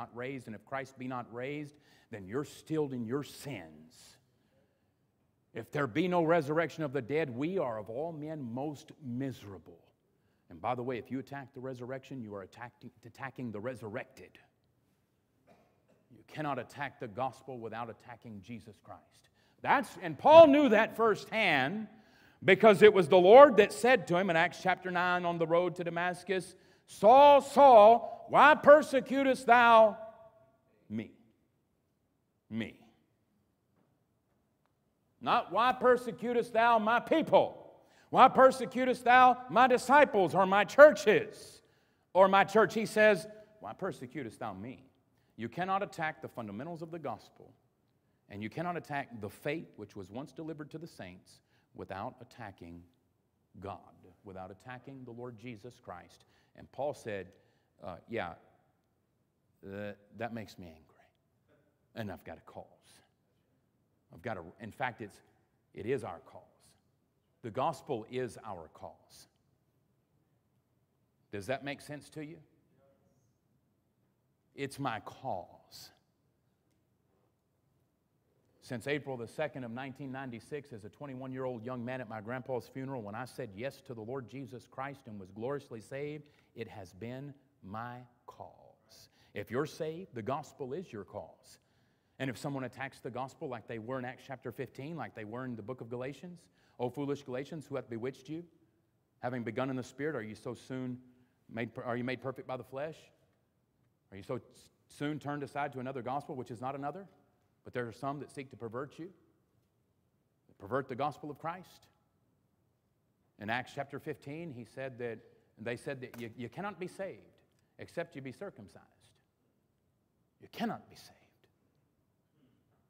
not raised. And if Christ be not raised, then you're still in your sins. If there be no resurrection of the dead, we are of all men most miserable. And by the way, if you attack the resurrection, you are attacking, attacking the resurrected. You cannot attack the gospel without attacking Jesus Christ. That's, and Paul knew that firsthand because it was the Lord that said to him in Acts chapter 9 on the road to Damascus, Saul, Saul, why persecutest thou me? Me. Not why persecutest thou my people? Why persecutest thou my disciples or my churches or my church? He says, Why persecutest thou me? You cannot attack the fundamentals of the gospel, and you cannot attack the faith which was once delivered to the saints without attacking God, without attacking the Lord Jesus Christ. And Paul said, uh, Yeah, uh, that makes me angry. And I've got a cause. I've got a, in fact, it's, it is our cause. The gospel is our cause. Does that make sense to you? It's my cause. Since April the 2nd of 1996, as a 21 year old young man at my grandpa's funeral, when I said yes to the Lord Jesus Christ and was gloriously saved, it has been my cause. If you're saved, the gospel is your cause. And if someone attacks the gospel like they were in Acts chapter 15, like they were in the book of Galatians, O foolish Galatians, who hath bewitched you? Having begun in the Spirit, are you so soon made, are you made perfect by the flesh? Are you so soon turned aside to another gospel, which is not another? But there are some that seek to pervert you, pervert the gospel of Christ. In Acts chapter 15, he said that, they said that you, you cannot be saved except you be circumcised. You cannot be saved.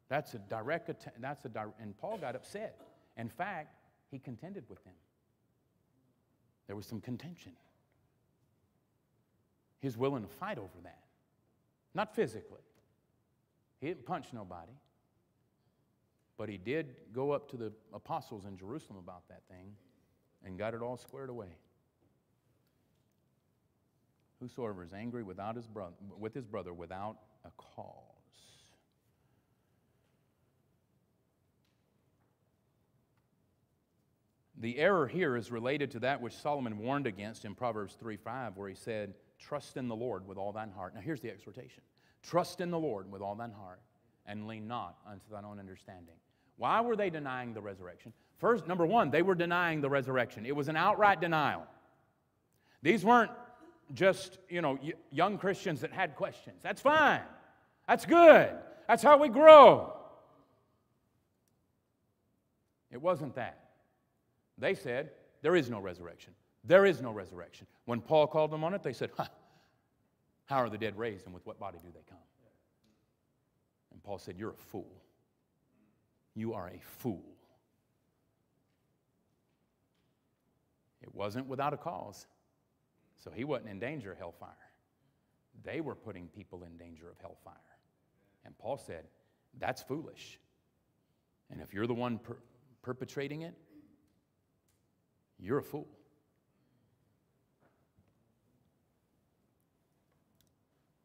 That's a direct, attack. that's a direct, and Paul got upset. In fact, he contended with them. There was some contention. He was willing to fight over that. Not physically. He didn't punch nobody. But he did go up to the apostles in Jerusalem about that thing and got it all squared away. Whosoever is angry without his brother, with his brother without a cause The error here is related to that which Solomon warned against in Proverbs 3 5, where he said, Trust in the Lord with all thine heart. Now, here's the exhortation Trust in the Lord with all thine heart, and lean not unto thine own understanding. Why were they denying the resurrection? First, number one, they were denying the resurrection. It was an outright denial. These weren't just, you know, young Christians that had questions. That's fine. That's good. That's how we grow. It wasn't that. They said, There is no resurrection. There is no resurrection. When Paul called them on it, they said, How are the dead raised and with what body do they come? And Paul said, You're a fool. You are a fool. It wasn't without a cause. So he wasn't in danger of hellfire. They were putting people in danger of hellfire. And Paul said, That's foolish. And if you're the one per- perpetrating it, you're a fool.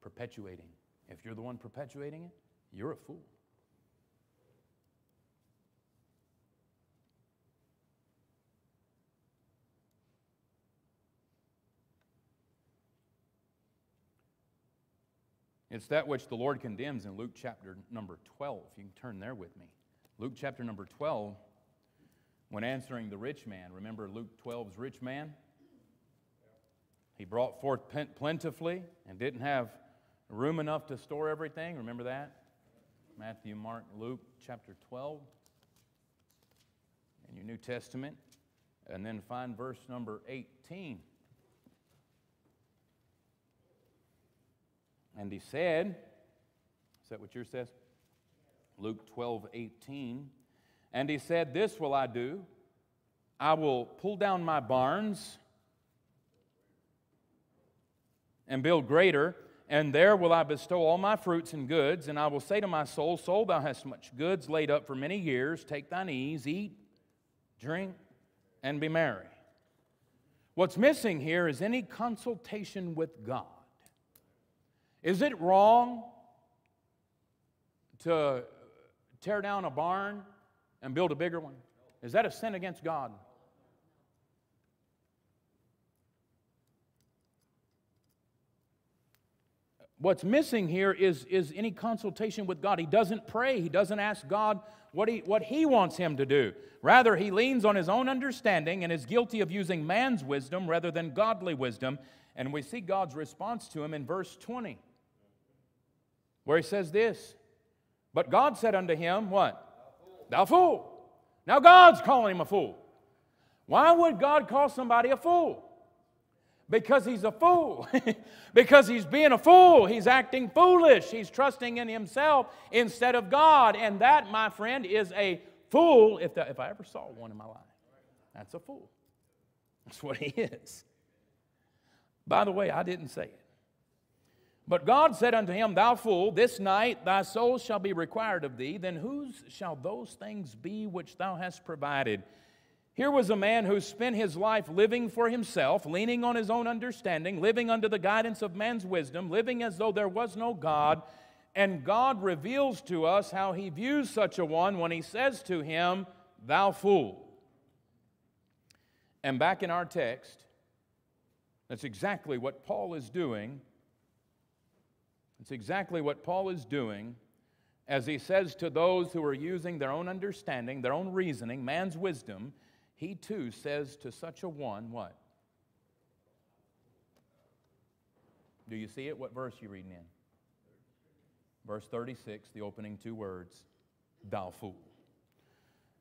Perpetuating. If you're the one perpetuating it, you're a fool. It's that which the Lord condemns in Luke chapter number 12. You can turn there with me. Luke chapter number 12 when answering the rich man. Remember Luke 12's rich man? He brought forth plentifully and didn't have room enough to store everything. Remember that? Matthew, Mark, Luke chapter 12 in your New Testament. And then find verse number 18. And he said, Is that what yours says? Luke 12, 18. And he said, This will I do. I will pull down my barns and build greater, and there will I bestow all my fruits and goods. And I will say to my soul, Soul, thou hast much goods laid up for many years. Take thine ease, eat, drink, and be merry. What's missing here is any consultation with God. Is it wrong to tear down a barn and build a bigger one? Is that a sin against God? What's missing here is, is any consultation with God. He doesn't pray, he doesn't ask God what he, what he wants him to do. Rather, he leans on his own understanding and is guilty of using man's wisdom rather than godly wisdom. And we see God's response to him in verse 20, where he says this But God said unto him, What? Thou fool. Now God's calling him a fool. Why would God call somebody a fool? Because he's a fool. because he's being a fool. He's acting foolish. He's trusting in himself instead of God. And that, my friend, is a fool if, the, if I ever saw one in my life. That's a fool. That's what he is. By the way, I didn't say it. But God said unto him, Thou fool, this night thy soul shall be required of thee. Then whose shall those things be which thou hast provided? Here was a man who spent his life living for himself, leaning on his own understanding, living under the guidance of man's wisdom, living as though there was no God. And God reveals to us how he views such a one when he says to him, Thou fool. And back in our text, that's exactly what Paul is doing. It's exactly what Paul is doing as he says to those who are using their own understanding, their own reasoning, man's wisdom he too says to such a one, what? Do you see it? What verse you reading in? Verse 36, the opening two words, thou fool.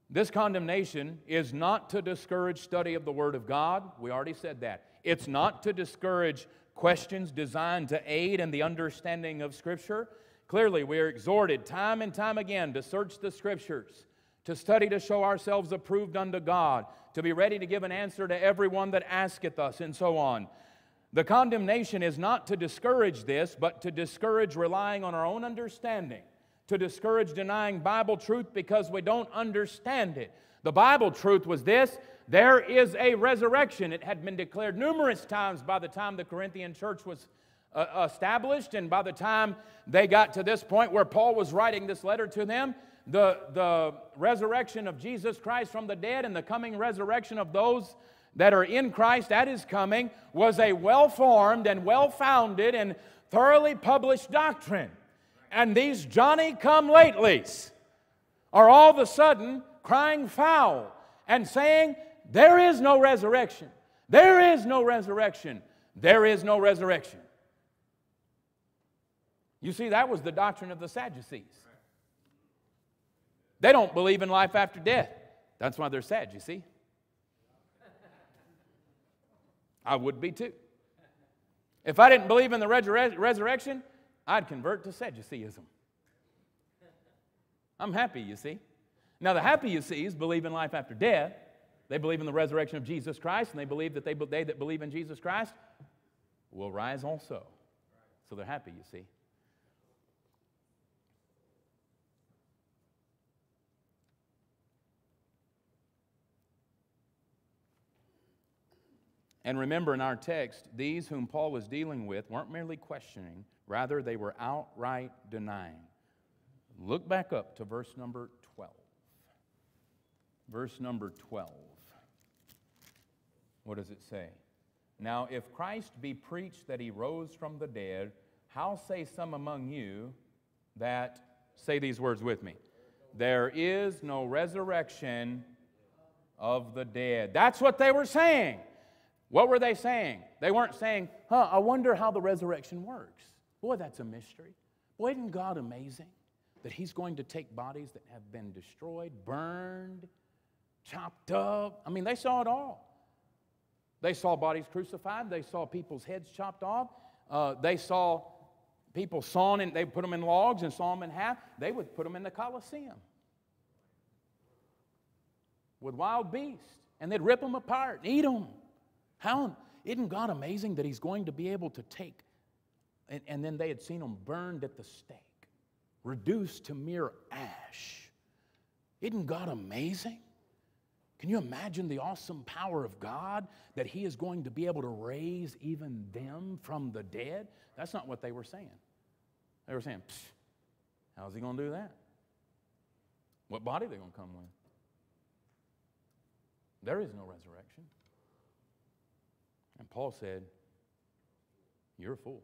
This condemnation is not to discourage study of the Word of God. We already said that. It's not to discourage questions designed to aid in the understanding of Scripture. Clearly, we are exhorted time and time again to search the Scriptures to study to show ourselves approved unto God, to be ready to give an answer to everyone that asketh us, and so on. The condemnation is not to discourage this, but to discourage relying on our own understanding, to discourage denying Bible truth because we don't understand it. The Bible truth was this there is a resurrection. It had been declared numerous times by the time the Corinthian church was uh, established, and by the time they got to this point where Paul was writing this letter to them, the, the resurrection of Jesus Christ from the dead and the coming resurrection of those that are in Christ at his coming was a well formed and well founded and thoroughly published doctrine. And these Johnny come latelys are all of a sudden crying foul and saying, There is no resurrection. There is no resurrection. There is no resurrection. You see, that was the doctrine of the Sadducees. They don't believe in life after death. That's why they're sad, you see. I would be too. If I didn't believe in the resur- resurrection, I'd convert to Sadduceeism. I'm happy, you see. Now, the happy, you see, is believe in life after death. They believe in the resurrection of Jesus Christ, and they believe that they, they that believe in Jesus Christ will rise also. So they're happy, you see. And remember in our text, these whom Paul was dealing with weren't merely questioning, rather, they were outright denying. Look back up to verse number 12. Verse number 12. What does it say? Now, if Christ be preached that he rose from the dead, how say some among you that, say these words with me, there is no resurrection of the dead? That's what they were saying. What were they saying? They weren't saying, huh, I wonder how the resurrection works. Boy, that's a mystery. Boy, isn't God amazing that He's going to take bodies that have been destroyed, burned, chopped up? I mean, they saw it all. They saw bodies crucified, they saw people's heads chopped off, uh, they saw people sawn and they put them in logs and saw them in half. They would put them in the Colosseum with wild beasts and they'd rip them apart and eat them. How isn't God amazing that He's going to be able to take, and, and then they had seen them burned at the stake, reduced to mere ash. Isn't God amazing? Can you imagine the awesome power of God that He is going to be able to raise even them from the dead? That's not what they were saying. They were saying, how's he going to do that? What body are they going to come with? There is no resurrection. And Paul said, You're a fool.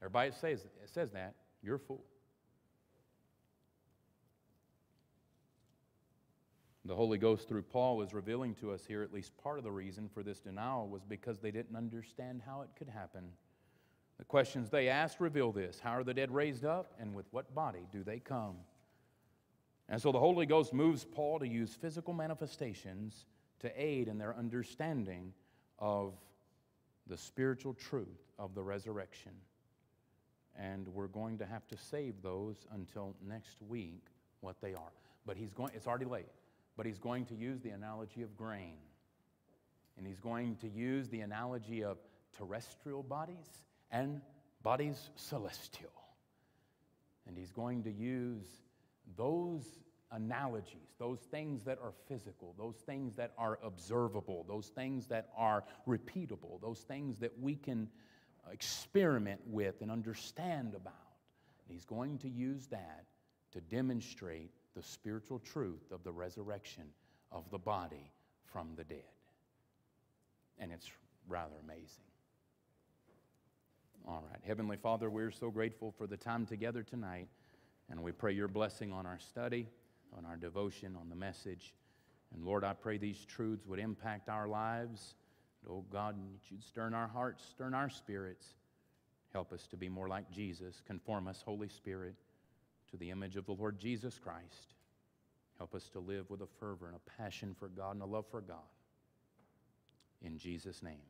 Everybody says, says that. You're a fool. The Holy Ghost, through Paul, is revealing to us here at least part of the reason for this denial was because they didn't understand how it could happen. The questions they asked reveal this How are the dead raised up, and with what body do they come? And so the Holy Ghost moves Paul to use physical manifestations to aid in their understanding of the spiritual truth of the resurrection. And we're going to have to save those until next week, what they are. But he's going, it's already late, but he's going to use the analogy of grain. And he's going to use the analogy of terrestrial bodies and bodies celestial. And he's going to use those analogies, those things that are physical, those things that are observable, those things that are repeatable, those things that we can experiment with and understand about. And he's going to use that to demonstrate the spiritual truth of the resurrection of the body from the dead. And it's rather amazing. All right. Heavenly Father, we're so grateful for the time together tonight, and we pray your blessing on our study, on our devotion, on the message. And Lord, I pray these truths would impact our lives. oh God, that you'd stir in our hearts, stir in our spirits. Help us to be more like Jesus. Conform us, Holy Spirit, to the image of the Lord Jesus Christ. Help us to live with a fervor and a passion for God and a love for God. In Jesus' name,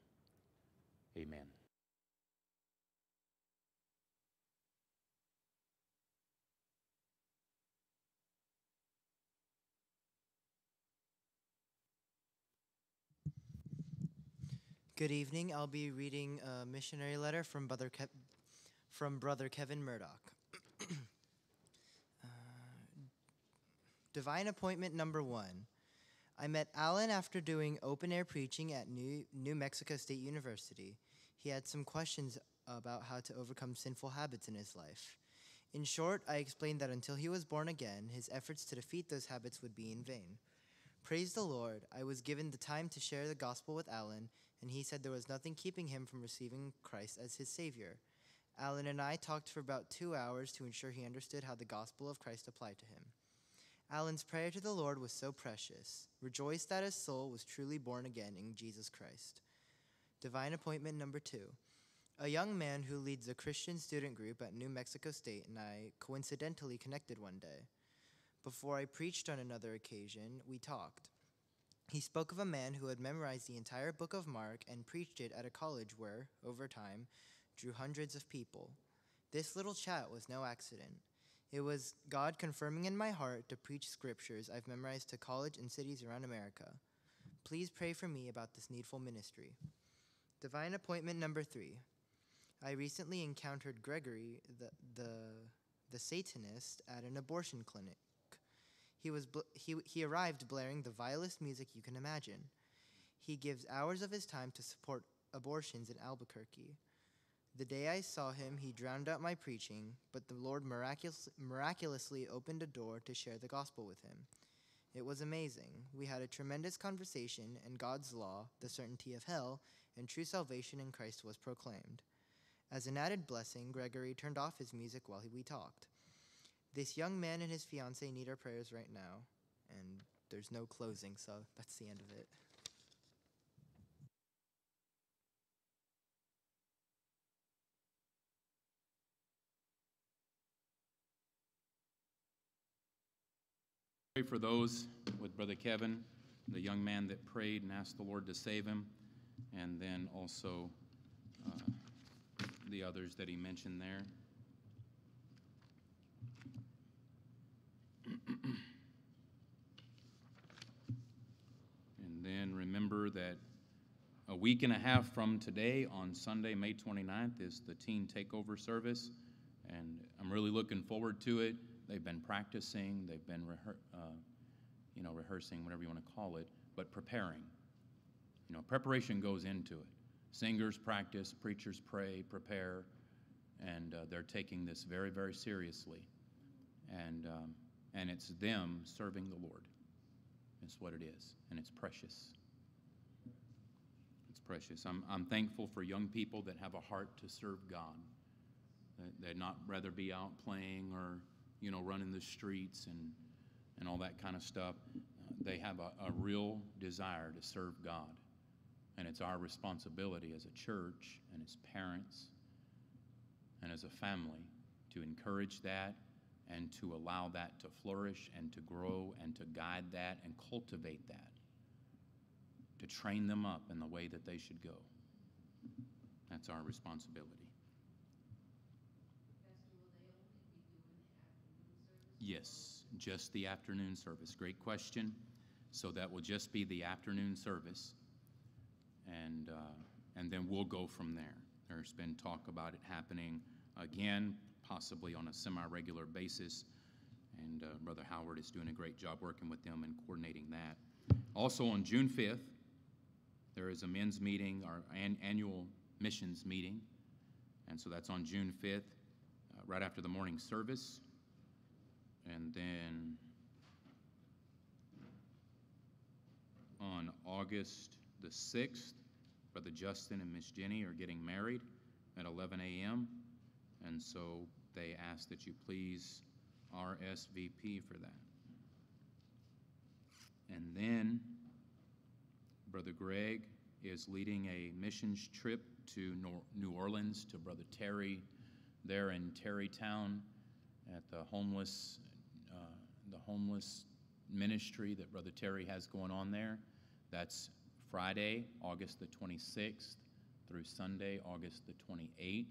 amen. Good evening. I'll be reading a missionary letter from Brother, Ke- from Brother Kevin Murdoch. Divine appointment number one. I met Alan after doing open air preaching at New, New Mexico State University. He had some questions about how to overcome sinful habits in his life. In short, I explained that until he was born again, his efforts to defeat those habits would be in vain. Praise the Lord, I was given the time to share the gospel with Alan and he said there was nothing keeping him from receiving Christ as his Savior. Alan and I talked for about two hours to ensure he understood how the gospel of Christ applied to him. Alan's prayer to the Lord was so precious. Rejoice that his soul was truly born again in Jesus Christ. Divine appointment number two. A young man who leads a Christian student group at New Mexico State and I coincidentally connected one day. Before I preached on another occasion, we talked. He spoke of a man who had memorized the entire book of Mark and preached it at a college where, over time, drew hundreds of people. This little chat was no accident. It was God confirming in my heart to preach scriptures I've memorized to college and cities around America. Please pray for me about this needful ministry. Divine appointment number three. I recently encountered Gregory, the, the, the Satanist, at an abortion clinic. He, was bl- he, he arrived blaring the vilest music you can imagine. He gives hours of his time to support abortions in Albuquerque. The day I saw him, he drowned out my preaching, but the Lord miraculous, miraculously opened a door to share the gospel with him. It was amazing. We had a tremendous conversation, and God's law, the certainty of hell, and true salvation in Christ was proclaimed. As an added blessing, Gregory turned off his music while we talked. This young man and his fiancee need our prayers right now, and there's no closing, so that's the end of it. Pray for those with Brother Kevin, the young man that prayed and asked the Lord to save him, and then also uh, the others that he mentioned there. and then remember that a week and a half from today, on Sunday, May 29th, is the teen takeover service. And I'm really looking forward to it. They've been practicing, they've been rehe- uh, you know, rehearsing, whatever you want to call it, but preparing. You know, preparation goes into it. Singers practice, preachers pray, prepare, and uh, they're taking this very, very seriously. And, um, and it's them serving the Lord. It's what it is, and it's precious. It's precious. I'm, I'm thankful for young people that have a heart to serve God. They'd not rather be out playing or, you know, running the streets and, and all that kind of stuff. They have a, a real desire to serve God. And it's our responsibility as a church and as parents and as a family to encourage that and to allow that to flourish and to grow and to guide that and cultivate that, to train them up in the way that they should go. That's our responsibility. Yes, just the afternoon service. Great question. So that will just be the afternoon service, and uh, and then we'll go from there. There's been talk about it happening again, possibly on a semi-regular basis, and uh, Brother Howard is doing a great job working with them and coordinating that. Also on June 5th, there is a men's meeting, our an- annual missions meeting, and so that's on June 5th, uh, right after the morning service. And then on August the 6th, Brother Justin and Miss Jenny are getting married at 11 a.m. And so they ask that you please RSVP for that. And then Brother Greg is leading a missions trip to New Orleans to Brother Terry there in Terrytown at the homeless the homeless ministry that Brother Terry has going on there. That's Friday, August the 26th through Sunday, August the 28th.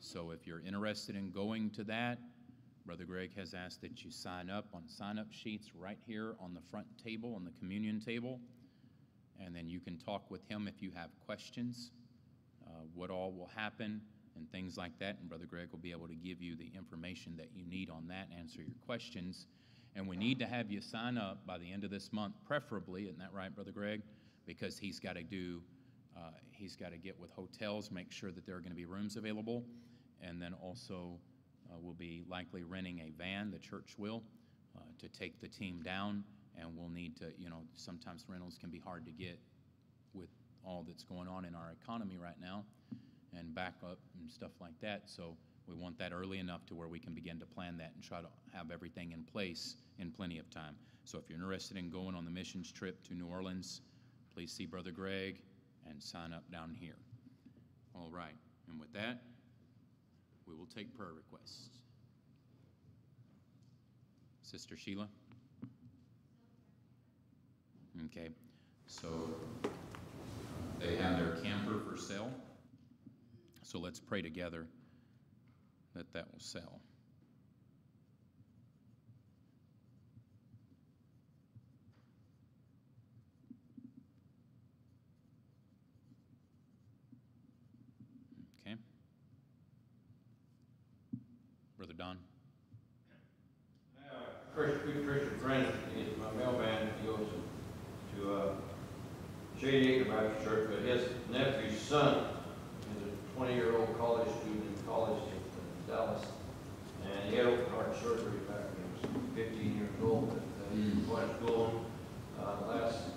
So if you're interested in going to that, Brother Greg has asked that you sign up on sign up sheets right here on the front table, on the communion table. And then you can talk with him if you have questions, uh, what all will happen, and things like that. And Brother Greg will be able to give you the information that you need on that, answer your questions. And we need to have you sign up by the end of this month, preferably, isn't that right, Brother Greg? Because he's got to do, uh, he's got to get with hotels, make sure that there are going to be rooms available, and then also uh, we'll be likely renting a van, the church will, uh, to take the team down. And we'll need to, you know, sometimes rentals can be hard to get with all that's going on in our economy right now and backup and stuff like that. So we want that early enough to where we can begin to plan that and try to have everything in place in plenty of time. So if you're interested in going on the missions trip to New Orleans, please see Brother Greg and sign up down here. All right. And with that, we will take prayer requests. Sister Sheila? Okay, so they have their camper for sale. So let's pray together that that will sell. Okay. Brother Don? I have a Christian, friend, he's my mailman, he goes to, uh, Shady Acre Baptist Church, but his nephew's son is a twenty-year-old college student in college Dallas. And he had open heart surgery back when he was fifteen years old, but, uh, he Mm. went to school, uh, last,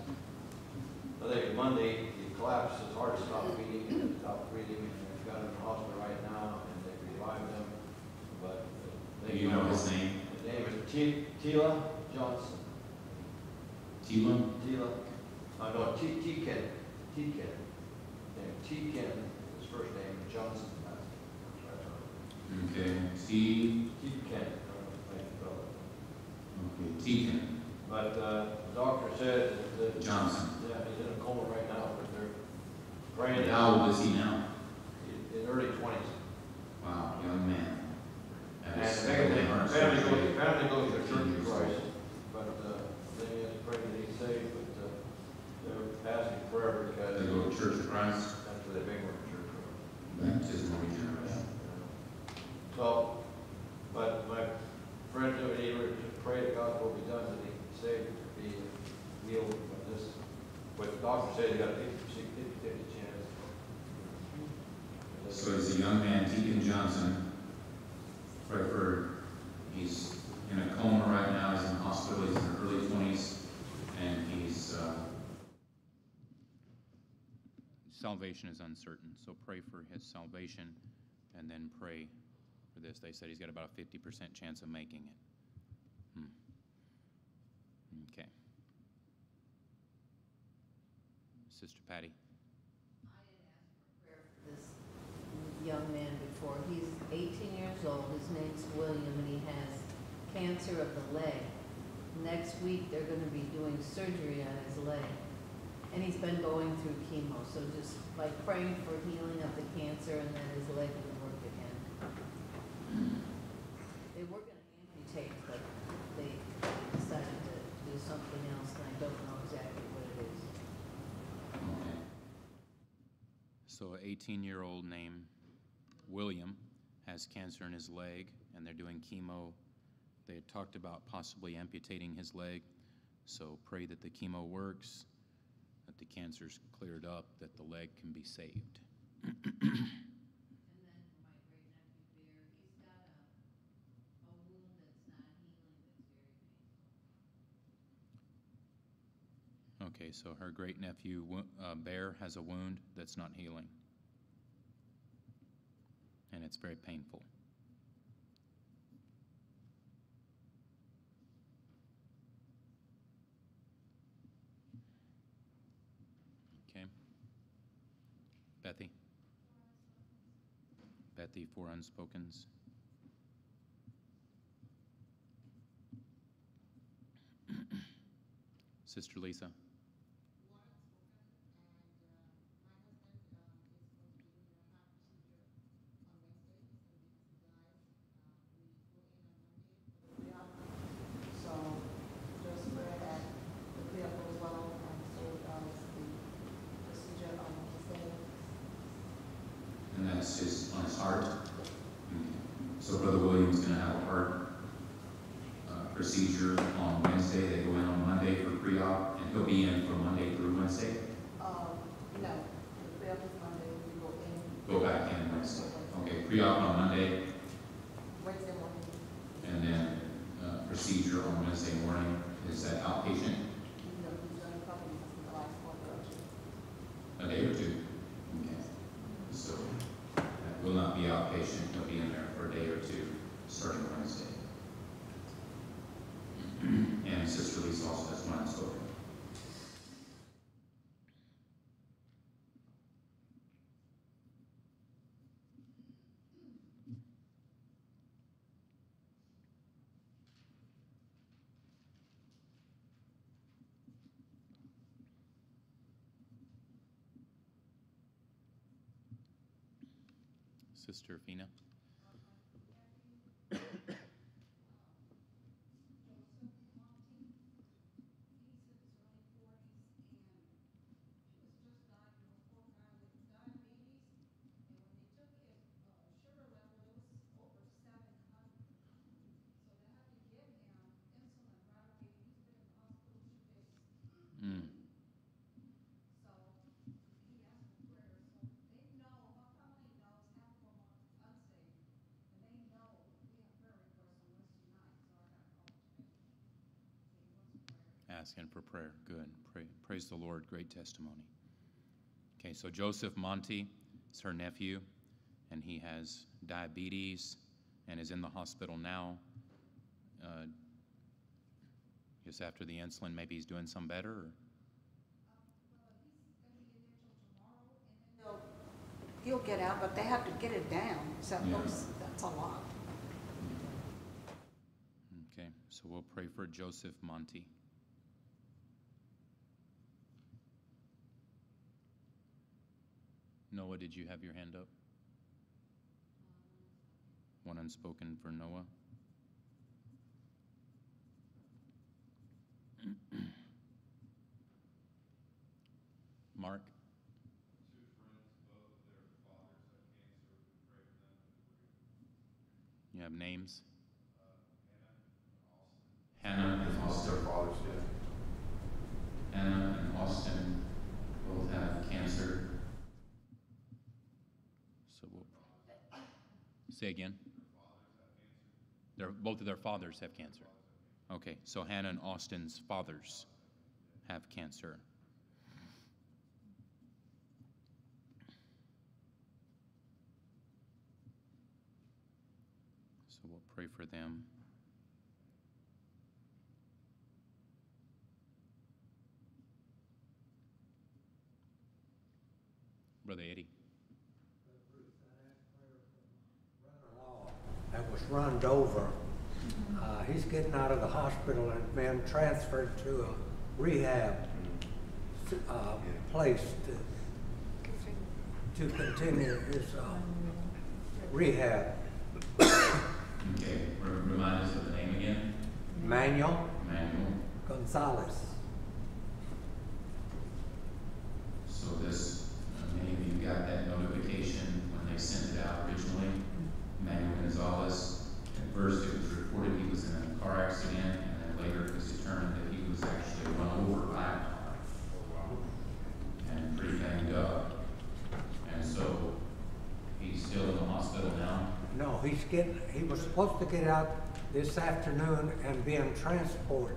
I think Monday, he collapsed, his heart stopped beating, and stopped breathing, and they've got him in the hospital right now, and they revived him, but. uh, Do they- you know his name? his name is T- Tila Johnson. Tila? Tila, uh, no, T, T Ken, T Ken. T Ken, his first name, Johnson. Last name. Okay, T, T Ken, thank you, brother. okay, Tegan. But, uh, the doctor said that. Johnson. Yeah, he's in a coma right now, but they're praying. How old is he now? In in early twenties. Wow, young man. And Had his family, second heart family goes, family goes to Church Fifteen of. Christ, but, uh, they have to pray that he's saved, but, uh, they're asking prayer because. They go to Church of Christ, That's where they bring one to church. baptismal regeneration. So, but my friend over here just pray that God will be done, to he saved, to be healed from this. What the doctor said, he got a 50, 50 chance. So he's a young man, Deacon Johnson, Fredford. He's in a coma right now. He's in the hospital. He's in the early 20s, and he's uh, salvation is uncertain. So pray for his salvation, and then pray for this. They said he's got about a 50% chance of making it. Hmm. Okay. Sister Patty? I had asked for prayer for this young man before. He's 18 years old. His name's William, and he has cancer of the leg. Next week, they're going to be doing surgery on his leg. And he's been going through chemo, so just like praying for healing of the cancer and then his leg will work again. They were going to amputate, but they decided to do something else, and I don't know exactly what it is. Okay. So, an 18 year old named William has cancer in his leg, and they're doing chemo. They had talked about possibly amputating his leg, so pray that the chemo works, that the cancer's cleared up, that the leg can be saved. And then my great nephew Bear, he's got a, a wound that's not healing, that's very painful. Okay, so her great nephew uh, Bear has a wound that's not healing, and it's very painful. Okay. Bethy? Bethy, for unspokens. Sister Lisa? So just pray that the prayer goes well and so does the procedure on Wednesday. And that's his, on his heart? Okay. So Brother William's gonna have a heart uh, procedure on Wednesday. They go in on Monday for pre-op, and he'll be in from Monday through Wednesday. Um, no, the prayer was Monday, we go in. Go back in Wednesday. Okay, pre-op on Monday, Wednesday morning, and then uh, procedure on Wednesday morning. Is that outpatient? you know, he's done a couple of the last one or two. A day or two? Okay. So that will not be outpatient. He'll be in there for a day or two, starting Wednesday. And Sister Lisa also has one unspoken. Sister Fina? Asking for prayer. Good. Pray, praise the Lord. Great testimony. Okay, so Joseph Monty is her nephew, and he has diabetes and is in the hospital now. Uh, just after the insulin, maybe he's doing some better. Or? He'll, he'll get out, but they have to get it down, so Yeah. that's, that's a lot. Okay, so we'll pray for Joseph Monty. Noah, did you have your hand up? One unspoken for Noah. Mark? You have names? Hannah Say again. Their, both of their fathers have cancer. Okay, so Hannah and Austin's fathers have cancer. So we'll pray for them. Brother Eddie. That was run over. Uh, he's getting out of the hospital and been transferred to a rehab uh, place to, to continue his uh, rehab. Okay, remind us of the name again. Manuel Manuel. Gonzalez. So this, uh, many of you got that notification when they sent it out originally. Manuel Gonzalez, at first it was reported he was in a car accident, and then later it was determined that he was actually run over by a car. And pretty banged up. And so, he's still in the hospital now? No, he's getting, he was supposed to get out this afternoon and being transported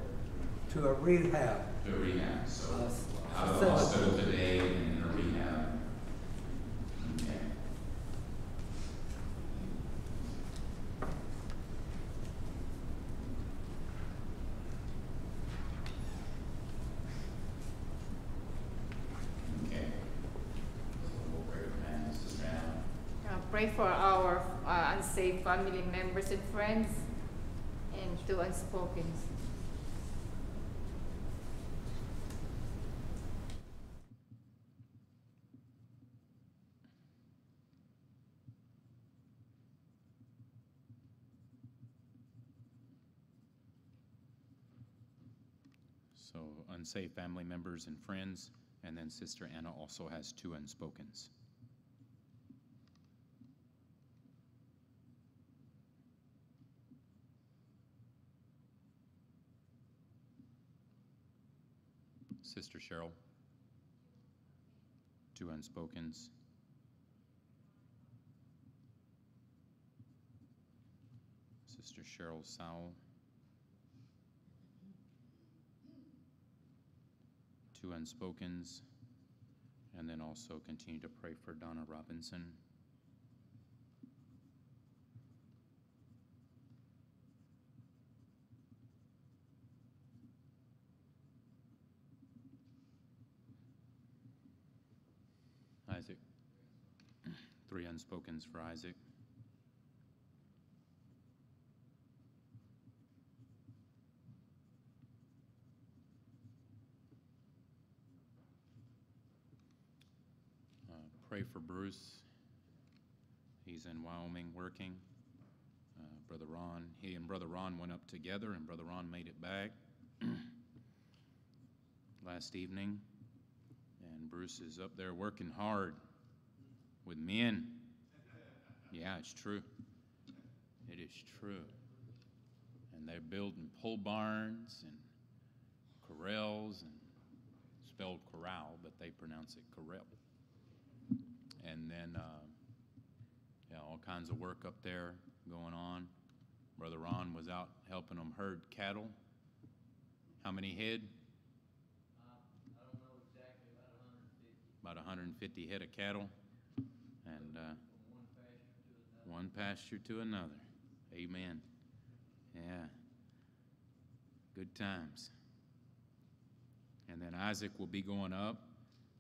to a rehab. To rehab, so Uh, out of the facility. hospital today and in a rehab. Okay. Okay. So we'll pray for Manuel, Sister Anna. Pray for our uh, unsafe family members and friends and to unspoken. So unsafe family members and friends, and then Sister Anna also has two unspokens. Sister Cheryl, two unspokens. Sister Cheryl Sowell. two unspokens, and then also continue to pray for Donna Robinson. Isaac. Three unspokens for Isaac. Uh, Pray for Bruce. He's in Wyoming working. Uh, Brother Ron, he and Brother Ron went up together, and Brother Ron made it back last evening. And Bruce is up there working hard with men. Yeah, it's true. It is true. And they're building pole barns and corrals and spelled corral, but they pronounce it corral. And then, uh, yeah, all kinds of work up there going on. Brother Ron was out helping them herd cattle. How many head? I don't know exactly, about hundred and fifty, About 150 head of cattle. And uh, one pasture to another. Amen. Yeah. Good times. And then Isaac will be going up.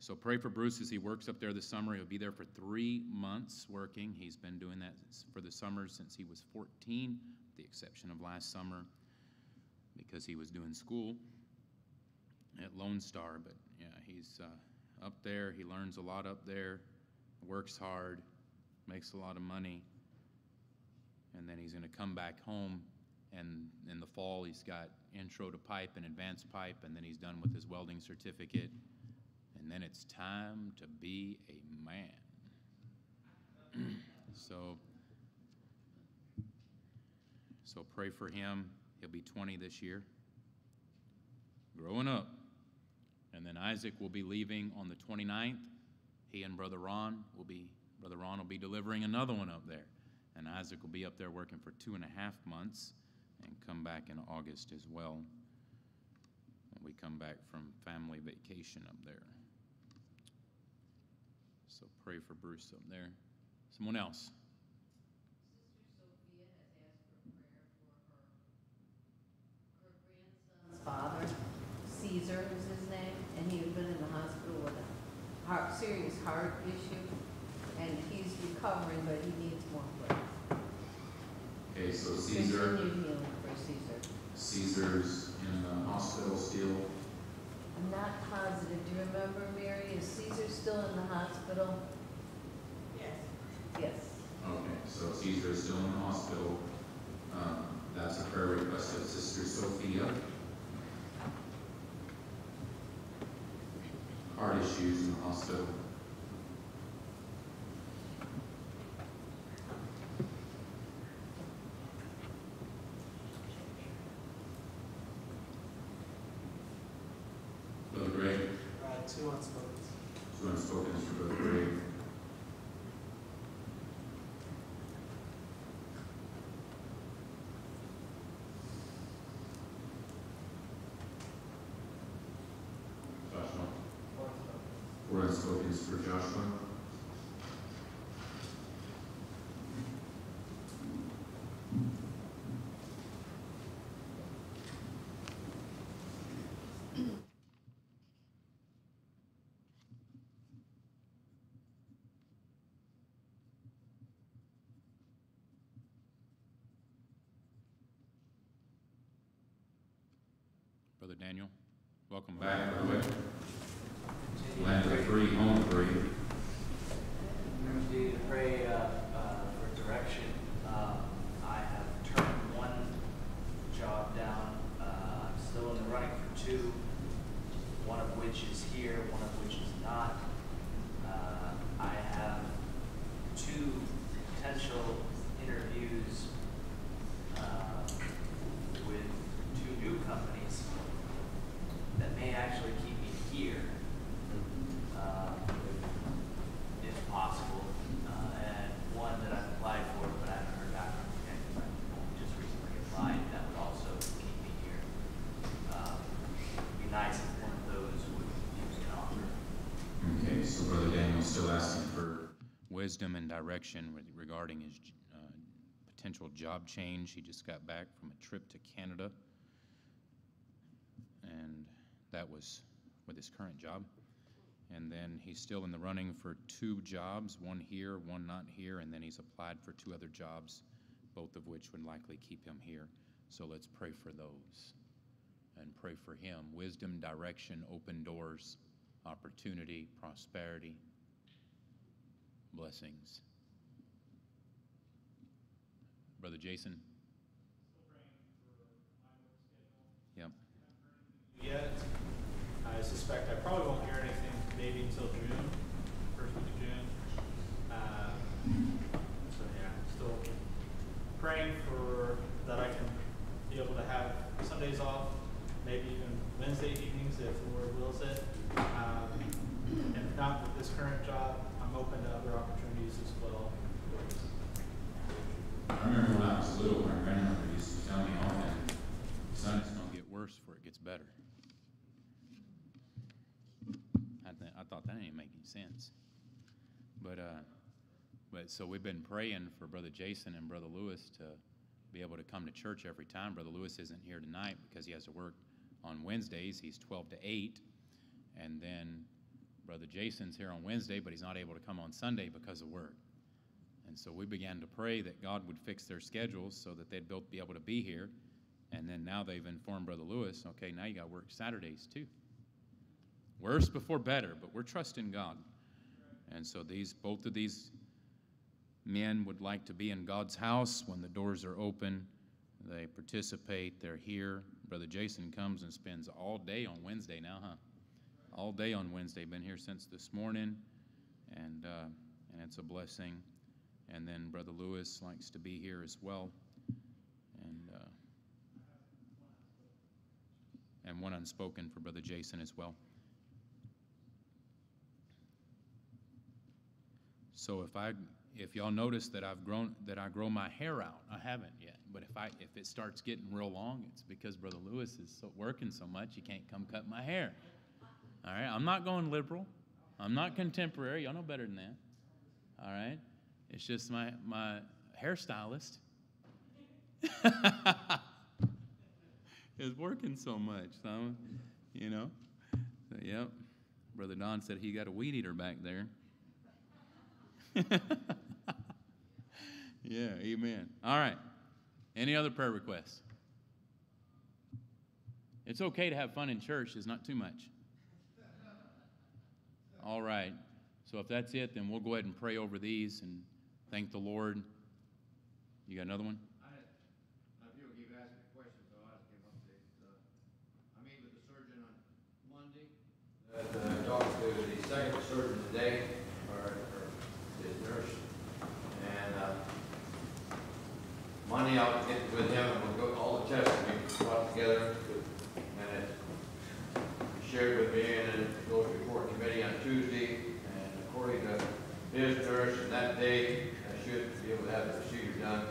So pray for Bruce as he works up there this summer. He'll be there for three months working. He's been doing that for the summer since he was 14, with the exception of last summer because he was doing school at Lone Star. But yeah, he's uh, up there. He learns a lot up there, works hard, makes a lot of money. And then he's going to come back home. And in the fall, he's got intro to pipe and advanced pipe. And then he's done with his welding certificate. And then it's time to be a man. so, so pray for him. He'll be 20 this year, growing up. And then Isaac will be leaving on the 29th he and Brother Ron will be, Brother Ron will be delivering another one up there. And Isaac will be up there working for two and a half months and come back in August as well when we come back from family vacation up there. So pray for Bruce up there. Someone else. Her, father, Caesar was his name, and he had been heart serious heart issue, and he's recovering, but he needs more prayer. Okay, so Caesar, Continued healing for Caesar. Caesar's in the hospital still. I'm not positive. Do you remember, Mary? Is Caesar still in the hospital? Yes. Yes. Okay, so Caesar is still in the hospital. Um, That's a prayer request of Sister Sophia. Heart issues in the hospital. Brother Gray, Uh, two unspoken. two unspoken for Brother Gray. Joshua. Four unspoken for Joshua. Brother Daniel, welcome back, by the way. Land of the free, home of the free. Pray uh, for direction. Um, I have turned one job down. Uh, I'm still in the running for two, one of which is here, one of which is not. Uh, I have two potential interviews uh, with two new companies that may actually keep me here. uh, if possible, uh, and one that I've applied for, but I haven't heard back from yet, because I only just recently applied, that would also keep me here. Um, It'd be nice if one of those would give me an offer. Okay, so Brother Daniel's still asking for wisdom and direction regarding his uh, potential job change. He just got back from a trip to Canada. And that was with his current job. And then he's still in the running for two jobs, one here, one not here, and then he's applied for two other jobs, both of which would likely keep him here. So let's pray for those and pray for him. Wisdom, direction, open doors, opportunity, prosperity, blessings. Brother Jason? Yep. yet. I suspect I probably won't hear anything maybe until June, first week of June. Um, so yeah, still praying for that I can be able to have Sundays off, maybe even Wednesday evenings if the Lord wills it. Um, not with this current job, open to other opportunities as well. I remember when I was little, my grandmother used to tell me often, son, gonna get worse before it gets better. I think, I thought that didn't make any sense. But, uh, but, so we've been praying for Brother Jason and Brother Lewis to be able to come to church every time. Brother Lewis isn't here tonight because he has to work on Wednesdays. He's twelve to eight. And then Brother Jason's here on Wednesday, but he's not able to come on Sunday because of work. And so we began to pray that God would fix their schedules so that they'd both be able to be here. And then now they've informed Brother Lewis, okay, now you got to work Saturdays too. Worse before better, but we're trusting God. And so these both of these men would like to be in God's house when the doors are open. They participate, they're here. Brother Jason comes and spends all day on Wednesday now, huh? All day on Wednesday, been here since this morning, and uh, and it's a blessing. And then Brother Lewis likes to be here as well. And, uh, and one unspoken for Brother Jason as well. So if I, if y'all notice that I've grown, that I grow my hair out, I haven't yet. But if I, if it starts getting real long, it's because Brother Lewis is so, working so much, he can't come cut my hair. All right, I'm not going liberal. I'm not contemporary. Y'all know better than that. All right, it's just my my hairstylist is working so much. So, you know, so, yep. Brother Don said he got a weed eater back there. yeah, amen. All right. Any other prayer requests? It's okay to have fun in church, it's not too much. All right. So if that's it, then we'll go ahead and pray over these and thank the Lord. You got another one? I, give updates. Uh, the surgeon on Monday. And, uh, talked to the second surgeon today, or, or his nurse. And, uh, Monday I'll get with him and we'll go, all the tests will be brought together. And it shared with me and then it goes before committee on Tuesday. And according to his nurse, and that day, I should be able to have the procedure done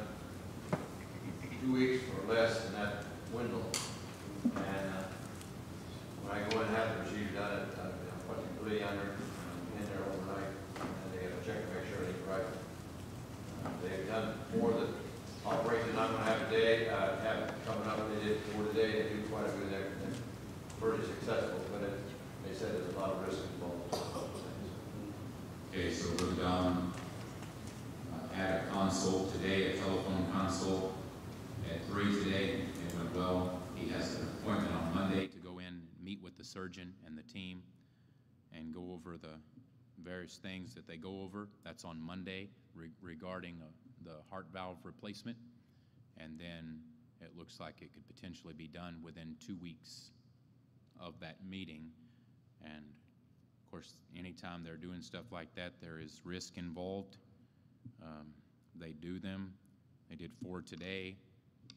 two weeks or less in that window. And, uh, when I go in and have the procedure done, I, I put the glue under, in there overnight, and they have to check to make sure everything's right. Uh, They've done more of the operations I'm gonna have today, uh, have coming up, they did four today, they do quite a bit, they're, they're pretty successful, but it, they said there's a lot of risk involved. Okay, so Brother Don uh, had a consult today, a telephone consult at three today. It went well. He has an appointment on Monday to go in, and meet with the surgeon and the team and go over the various things that they go over. That's on Monday re- regarding uh, the heart valve replacement. And then it looks like it could potentially be done within two weeks of that meeting. And course, anytime they're doing stuff like that, there is risk involved. Um, They do them. They did four today.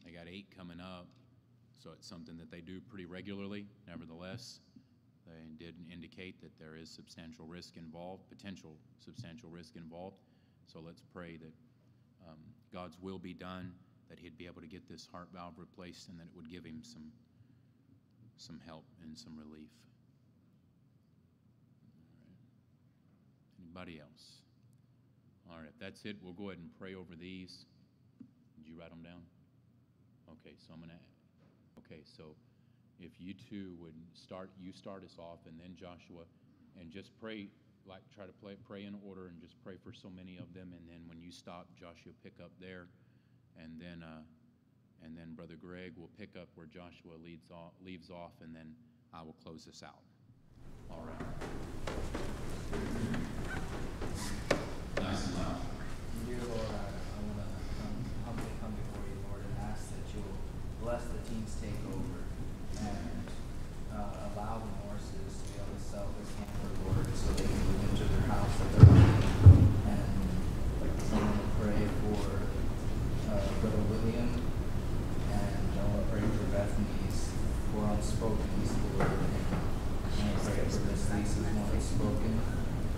They got eight coming up. So it's something that they do pretty regularly. Nevertheless, they did indicate that there is substantial risk involved, potential substantial risk involved. So let's pray that um, God's will be done, that he'd be able to get this heart valve replaced, and that it would give him some, some help and some relief. Anybody else? All right, if that's it, we'll go ahead and pray over these. Did you write them down? Okay, so I'm gonna, okay, so if you two would start, you start us off, and then Joshua, and just pray, like, try to play, pray in order, and just pray for so many of them, and then when you stop, Joshua pick up there, and then, uh, and then Brother Greg will pick up where Joshua leads off, leaves off, and then I will close this out. All right. Nice and loud. Dear Lord, I, I want to come, humbly come before you, Lord, and ask that bless the team's takeover and uh, allow the Morrises to be able to sell this camper, Lord, so they can move into their house that they're in. And I want to pray for uh, Brother William, and I want to pray for Bethany's for unspokens, Lord. And I pray for Miss Lisa's one unspoken.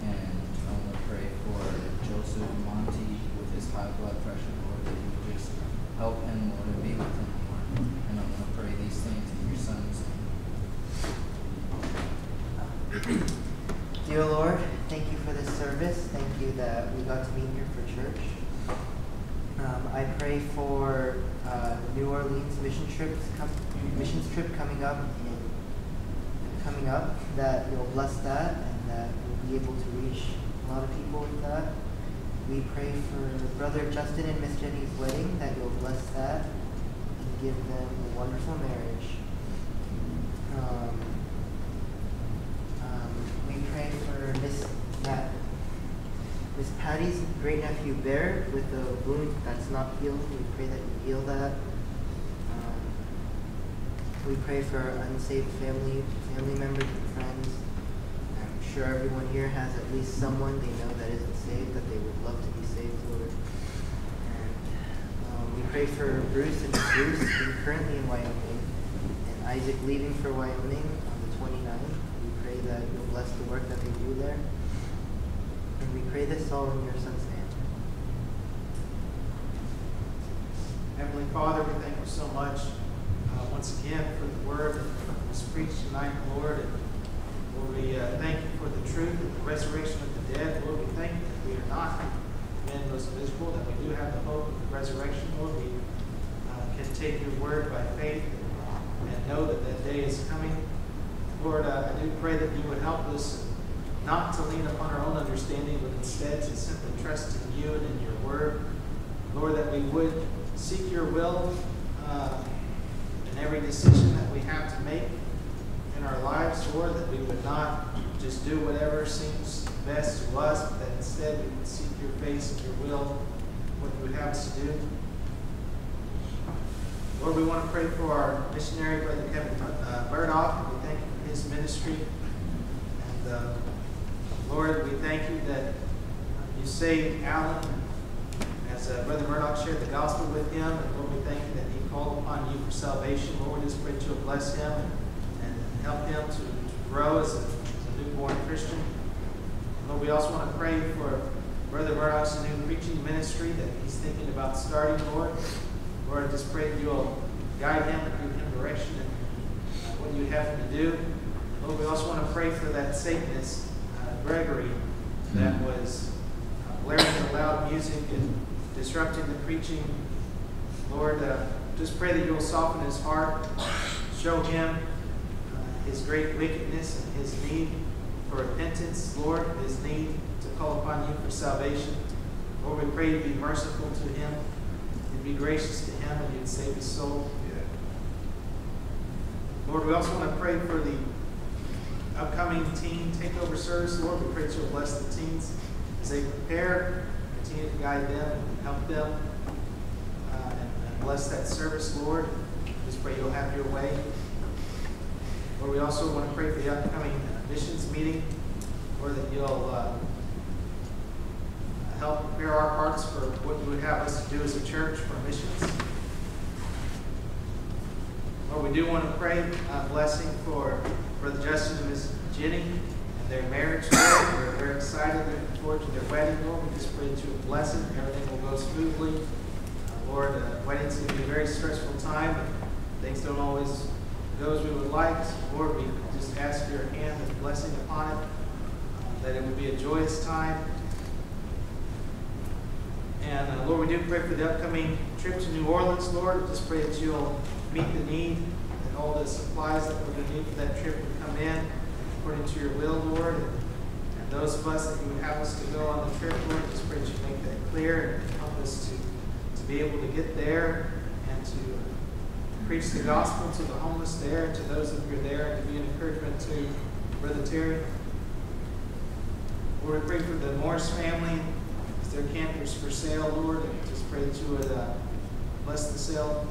And I want to pray for Joseph Monty with his high blood pressure, Lord, that you would just help him, Lord, and be with him, Lord. And I want to pray these things in your son's name. Dear Lord, thank you for this service. Thank you that we got to meet here for church. Um, I pray for uh, New Orleans mission trips, com- missions trip coming up, in, coming up. That you'll bless that, and that we'll be able to reach a lot of people with that. We pray for Brother Justin and Miss Jenny's wedding. That you'll bless that and give them a wonderful marriage. Um, um, we pray for Miss Pat, Miss Patty's great nephew Bear with the wound that's not healed. We pray that you heal that. Um, we pray for our unsaved family family members and friends. I'm sure everyone here has at least someone they know that isn't saved that they would love to be saved, Lord. Pray for Bruce and Bruce being currently in Wyoming and Isaac leaving for Wyoming on the 29th. We pray that you'll bless the work that they do there. And we pray this all in your son's name. Heavenly Father, we thank you so much uh, once again for the word that was preached tonight, Lord. And Lord, we uh, thank you for the truth and the resurrection of the dead. Lord, we thank you that we are not men most miserable, that we do have the hope of the resurrection. Lord, we uh, can take your word by faith and, and know that that day is coming. Lord, uh, I do pray that you would help us not to lean upon our own understanding, but instead to simply trust in you and in your word. Lord, that we would seek your will uh, in every decision that we have to make in our lives, Lord, that we would not just do whatever seems best to us, but that instead we would seek your face and your will, what you would have us to do. Lord, we want to pray for our missionary, Brother Kevin uh, and we thank you for his ministry. And uh, Lord, we thank you that you saved Alan as uh, Brother Murdoch shared the gospel with him. And Lord, we thank you that he called upon you for salvation. Lord, we just pray you'll bless him and, and help him to, to grow as a newborn Christian. Lord, we also want to pray for Brother Murdoch's new preaching ministry that he's thinking about starting, Lord. Lord, I just pray that you'll guide him and give him direction uh, what you have him to do. Lord, we also want to pray for that Satanist, uh, Gregory, that was uh, blaring the loud music and disrupting the preaching. Lord, uh, just pray that you'll soften his heart, show him uh, his great wickedness and his need for repentance, Lord, his need to call upon you for salvation. Lord, we pray you be merciful to him and be gracious to him and you'd save his soul. Lord, we also want to pray for the upcoming teen takeover service. Lord, we pray that you'll bless the teens as they prepare, continue to guide them and help them, uh, and, and bless that service, Lord. Just pray you'll have your way. Lord, we also want to pray for the upcoming missions meeting, Lord, that you'll uh, help prepare our hearts for what you would have us to do as a church for missions. Lord, we do want to pray a blessing for Brother Justin and Miss Jenny and their marriage. We're very excited, and looking forward to their wedding. Lord, we just pray that you bless it. Everything will go smoothly. Uh, Lord, uh, weddings can be a very stressful time. Things don't always as we would like. Lord, we just ask your hand of blessing upon it, uh, that it would be a joyous time. And uh, Lord, we do pray for the upcoming trip to New Orleans, Lord. Just pray that you'll meet the need and all the supplies that we're going to need for that trip would come in according to your will, Lord. And, and those of us that you would have us to go on the trip, Lord, just pray that you make that clear and help us to, to be able to get there preach the gospel to the homeless there, and to those of you who are there, and to be an encouragement to Brother Terry. Lord, we pray for the Morris family as their campers for sale, Lord, and just pray that you would uh, bless the sale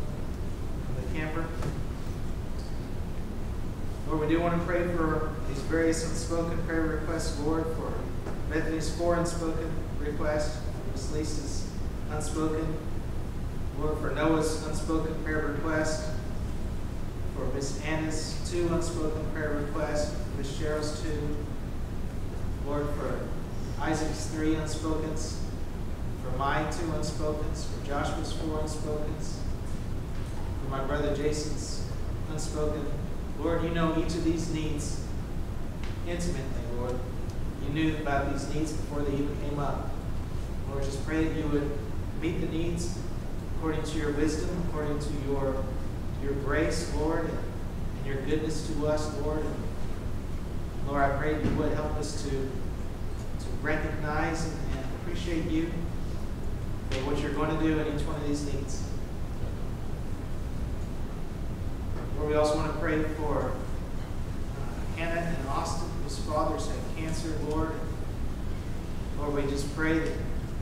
of the camper. Lord, we do want to pray for these various unspoken prayer requests, Lord, for Bethany's four unspoken requests, Miss Lisa's unspoken, Lord, for Noah's unspoken prayer request, for Miss Anna's two unspoken prayer requests, Miss Cheryl's two, Lord, for Isaac's three unspokens, for my two unspokens, for Joshua's four unspokens, for my brother Jason's unspoken. Lord, you know each of these needs intimately, Lord. You knew about these needs before they even came up. Lord, just pray that you would meet the needs according to your wisdom, according to your your grace, Lord, and, and your goodness to us, Lord. And Lord, I pray you would help us to to recognize and, and appreciate you for what you're going to do in each one of these needs. Lord, we also want to pray for uh, Hannah and Austin, whose fathers had cancer, Lord. Lord, we just pray that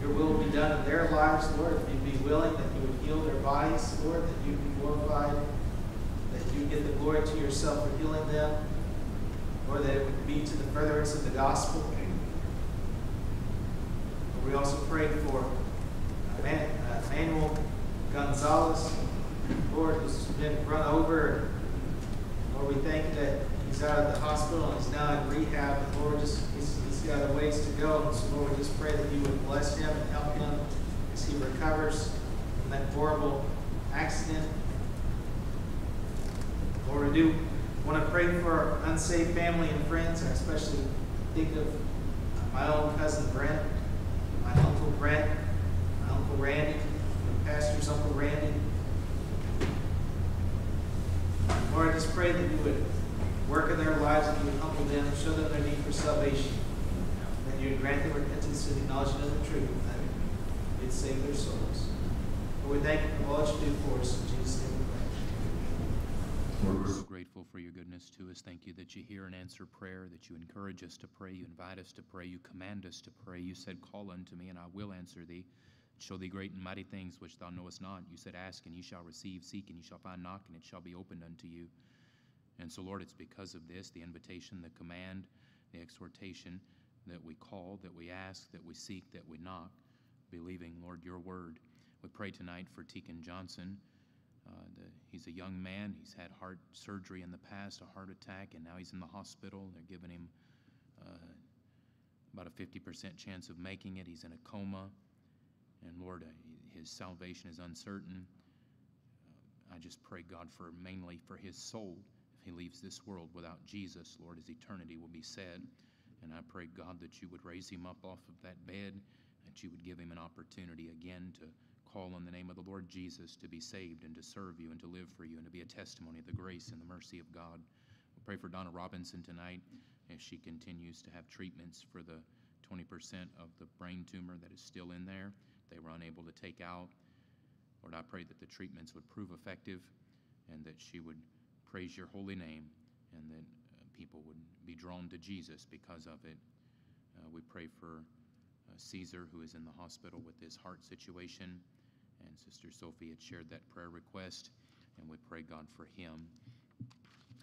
your will be done in their lives, Lord. If you'd be willing, that you would heal their bodies, Lord, that you'd be glorified, that you'd get the glory to yourself for healing them, Lord, that it would be to the furtherance of the gospel. We also pray for Manuel Gonzalez, Lord, who's been run over. Lord, we thank you that he's out of the hospital and he's now in rehab. Lord, just got a ways to go. So Lord, we just pray that you would bless him and help him as he recovers from that horrible accident. Lord, we do want to pray for our unsaved family and friends, and especially think of my own cousin Brent, my uncle Brent, my uncle Randy, my pastor's uncle Randy. Lord, I just pray that you would work in their lives and you would humble them, show them their need for salvation. You would grant them repentance to the acknowledgement of the truth, that it save their souls. Lord, we thank you for all that you do for us. In Jesus' name we're so grateful for your goodness to us. Thank you that you hear and answer prayer, that you encourage us to pray, you invite us to pray, you command us to pray. You said, Call unto me, and I will answer thee. Show thee great and mighty things which thou knowest not. You said, Ask, and ye shall receive, seek, and ye shall find, knock, and it shall be opened unto you. And so, Lord, it's because of this the invitation, the command, the exhortation that we call, that we ask, that we seek, that we knock, believing, Lord, your word. We pray tonight for Tegan Johnson. Uh, the, he's a young man. He's had heart surgery in the past, a heart attack, and now he's in the hospital. They're giving him uh, about a 50% chance of making it. He's in a coma. And Lord, uh, his salvation is uncertain. Uh, I just pray, God, for mainly for his soul. If he leaves this world without Jesus, Lord, his eternity will be sad. And I pray, God, that you would raise him up off of that bed, that you would give him an opportunity again to call on the name of the Lord Jesus to be saved and to serve you and to live for you and to be a testimony of the grace and the mercy of God. We pray for Donna Robinson tonight as she continues to have treatments for the 20% of the brain tumor that is still in there. They were unable to take out. Lord, I pray that the treatments would prove effective and that she would praise your holy name and that people would be drawn to Jesus because of it. Uh, we pray for uh, Caesar, who is in the hospital with his heart situation. And Sister Sophie had shared that prayer request, and we pray, God, for him,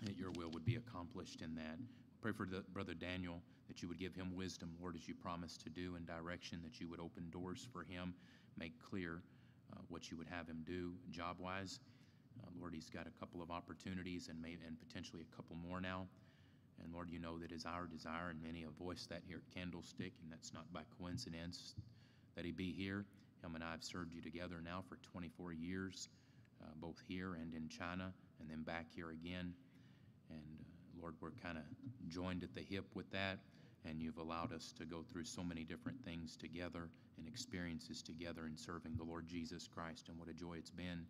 that your will would be accomplished in that. Pray for the, Brother Daniel, that you would give him wisdom, Lord, as you promised to do, and direction, that you would open doors for him, make clear uh, what you would have him do job wise. Uh, Lord, he's got a couple of opportunities and, may, and potentially a couple more now. And Lord, you know that is our desire, and many have voiced that here at Candlestick, and that's not by coincidence that he be here. Him and I have served you together now for 24 years, uh, both here and in China, and then back here again. And uh, Lord, we're kind of joined at the hip with that, and you've allowed us to go through so many different things together and experiences together in serving the Lord Jesus Christ, and what a joy it's been.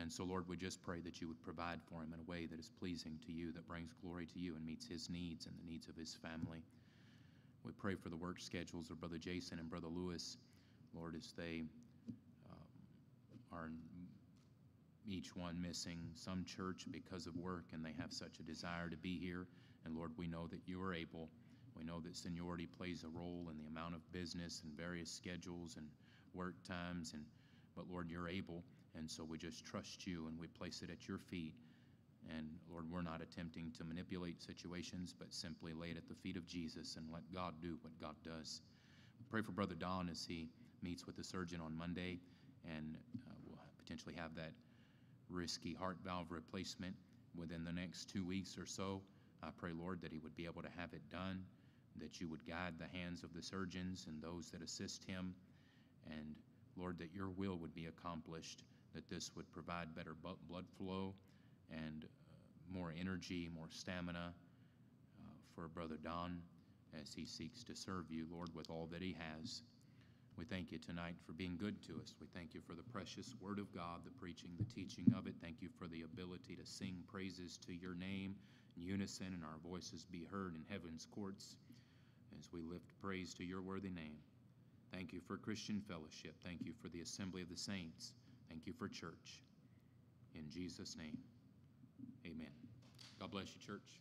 And so, Lord, we just pray that you would provide for him in a way that is pleasing to you, that brings glory to you, and meets his needs and the needs of his family. We pray for the work schedules of Brother Jason and Brother Lewis, Lord, as they um, are each one missing some church because of work, and they have such a desire to be here. And Lord, we know that you are able. We know that seniority plays a role in the amount of business and various schedules and work times, and but Lord, you're able. And so we just trust you and we place it at your feet. And Lord, we're not attempting to manipulate situations, but simply lay it at the feet of Jesus and let God do what God does. Pray for Brother Don as he meets with the surgeon on Monday and uh, we'll potentially have that risky heart valve replacement within the next two weeks or so. I pray, Lord, that he would be able to have it done, that you would guide the hands of the surgeons and those that assist him, and Lord, that your will would be accomplished that this would provide better blood flow and uh, more energy, more stamina uh, for Brother Don as he seeks to serve you, Lord, with all that he has. We thank you tonight for being good to us. We thank you for the precious Word of God, the preaching, the teaching of it. Thank you for the ability to sing praises to your name in unison and our voices be heard in heaven's courts as we lift praise to your worthy name. Thank you for Christian fellowship. Thank you for the assembly of the saints. Thank you for church. In Jesus' name, amen. God bless you, church.